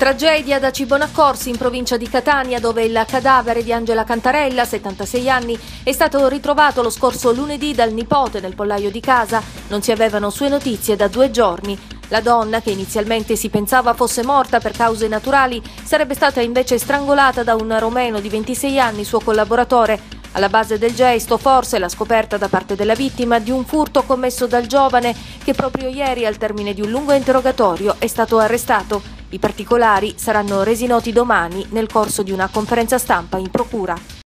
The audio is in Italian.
Tragedia da Cibonaccorsi in provincia di Catania dove il cadavere di Angela Cantarella, 76 anni, è stato ritrovato lo scorso lunedì dal nipote nel pollaio di casa. Non si avevano sue notizie da due giorni. La donna, che inizialmente si pensava fosse morta per cause naturali, sarebbe stata invece strangolata da un romeno di 26 anni, suo collaboratore. Alla base del gesto forse la scoperta da parte della vittima di un furto commesso dal giovane che proprio ieri al termine di un lungo interrogatorio è stato arrestato. I particolari saranno resi noti domani nel corso di una conferenza stampa in procura.